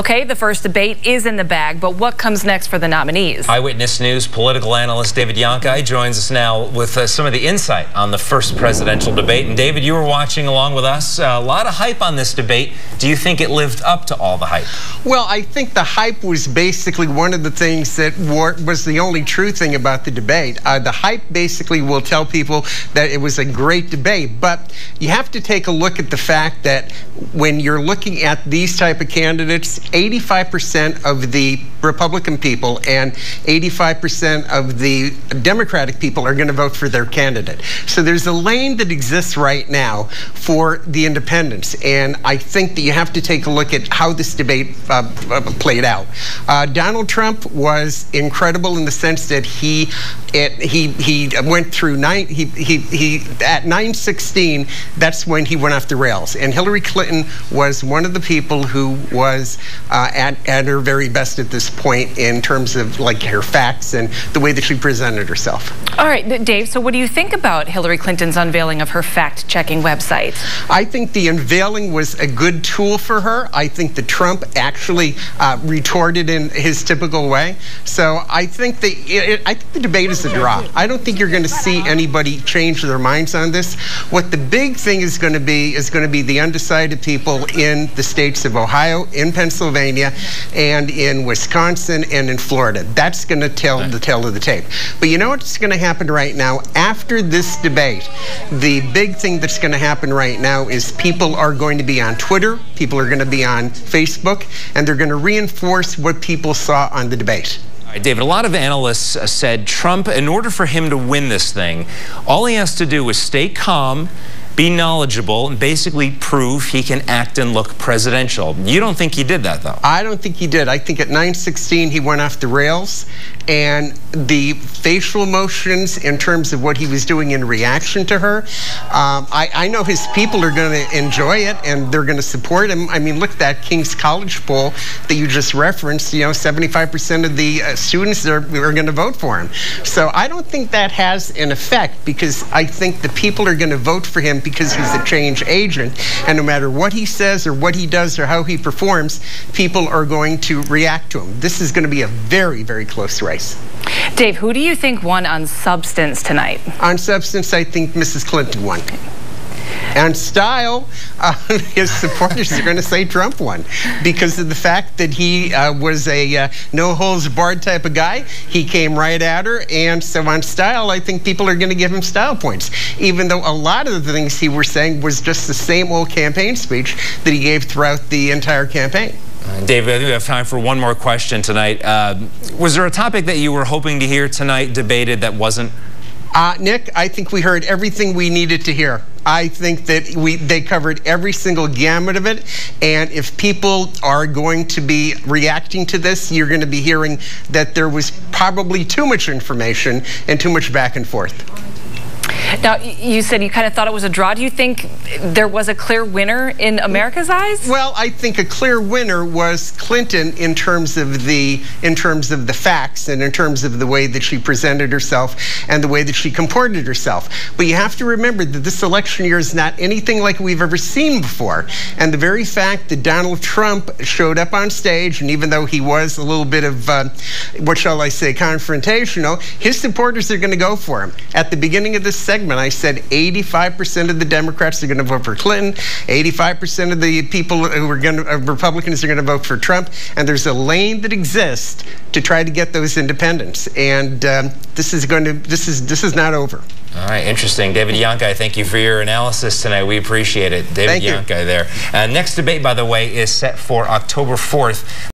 Okay, the first debate is in the bag, but what comes next for the nominees? Eyewitness News political analyst David Yonki joins us now with uh, some of the insight on the first presidential debate. And David, you were watching along with us. Uh, a lot of hype on this debate. Do you think it lived up to all the hype? Well, I think the hype was basically one of the things that was the only true thing about the debate. Uh, the hype basically will tell people that it was a great debate, but you have to take a look at the fact that when you're looking at these type of candidates, 85% of the Republican people and 85% of the Democratic people are going to vote for their candidate. So there's a lane that exists right now for the independents, and I think that you have to take a look at how this debate uh, uh played out. Uh, Donald Trump was incredible in the sense that he it, he he went through nine he he he at 916 that's when he went off the rails and Hillary Clinton was one of the people who was uh, at, at her very best at this point in terms of like her facts and the way that she presented herself. All right, Dave, so what do you think about Hillary Clinton's unveiling of her fact-checking website? I think the unveiling was a good tool for her. I think that Trump actually uh, retorted in his typical way. So I think the it, I think the debate is a draw. I don't think you're going to see anybody change their minds on this. What the big thing is going to be is going to be the undecided people in the states of Ohio, in Pennsylvania, and in Wisconsin and in Florida. That's going to tell the tale of the tape. But you know what's going to happen right now? After this debate, the big thing that's going to happen right now is people are going to be on Twitter, people are going to be on Facebook, and they're going to reinforce what people saw on the debate. David, a lot of analysts uh, said Trump, in order for him to win this thing, all he has to do is stay calm, be knowledgeable, and basically prove he can act and look presidential. You don't think he did that, though? I don't think he did. I think at 916 he went off the rails, and the facial emotions in terms of what he was doing in reaction to her, um, I, I, know his people are going to enjoy it and they're going to support him. I mean, look at that King's College poll that you just referenced. You know, 75% of the uh, students are, are going to vote for him. So I don't think that has an effect because I think the people are going to vote for him because he's a change agent. And no matter what he says or what he does or how he performs, people are going to react to him. This is going to be a very, very close race. Dave, who do you think won on substance tonight? On substance, I think Mrs. Clinton won. And style, uh, his supporters are going to say Trump won because of the fact that he uh, was a uh, no holds barred type of guy. He came right at her. And so on style, I think people are going to give him style points, even though a lot of the things he was saying was just the same old campaign speech that he gave throughout the entire campaign. David, I think we have time for one more question tonight. Uh, was there a topic that you were hoping to hear tonight debated that wasn't? Uh, Nick, I think we heard everything we needed to hear. I think that we they covered every single gamut of it. And if people are going to be reacting to this, you're going to be hearing that there was probably too much information and too much back and forth. Now, you said you kind of thought it was a draw. Do you think there was a clear winner in America's eyes? Well, I think a clear winner was Clinton in terms of the in terms of the facts and in terms of the way that she presented herself and the way that she comported herself. But you have to remember that this election year is not anything like we've ever seen before. And the very fact that Donald Trump showed up on stage, and even though he was a little bit of uh, what shall I say, confrontational, his supporters are going to go for him. At the beginning of this segment, I said 85% of the Democrats are going to vote for Clinton, 85% of the people who are going to, uh, Republicans are going to vote for Trump, and there's a lane that exists to try to get those independents. And um, this is going to, this is, this is not over. All right, interesting. David Yonki, thank you for your analysis tonight. We appreciate it. David Yonki there. Uh, next debate, by the way, is set for October 4th.